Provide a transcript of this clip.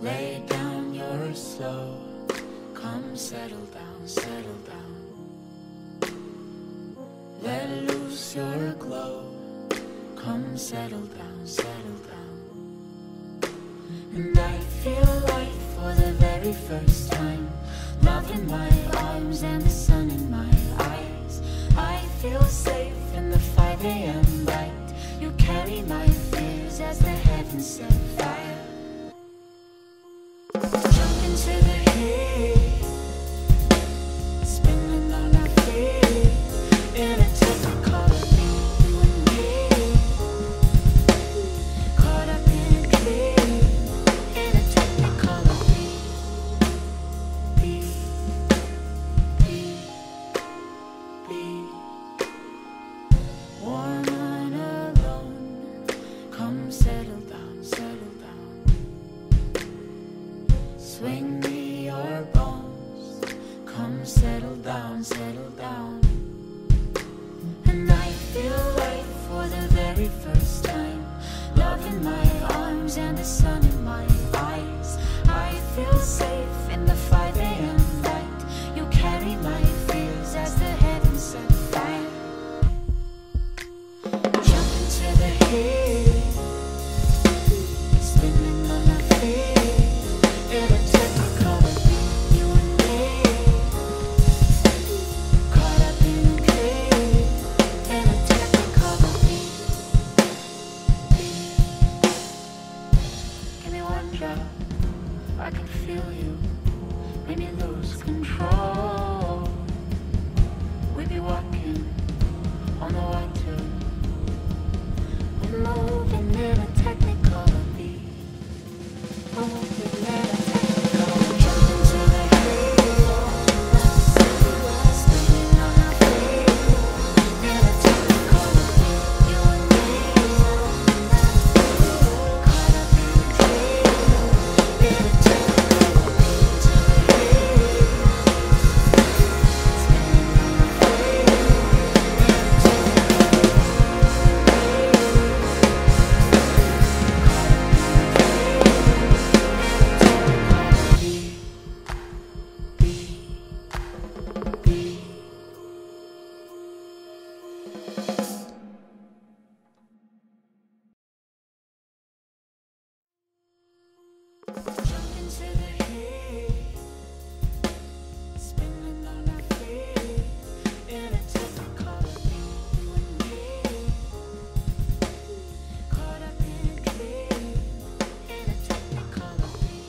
Lay down your slow. Come settle down, settle down. Let loose your glow. Come settle down, settle down. And I feel like for the very first time, love in my arms and the sun in my eyes. I feel safe in the 5 a.m. light. You carry my fears as the heavens set come settle down, settle down. Swing me your bones. Come settle down, settle down. And I feel like for the very first time, love in my arms and the sun in my eyes. Walking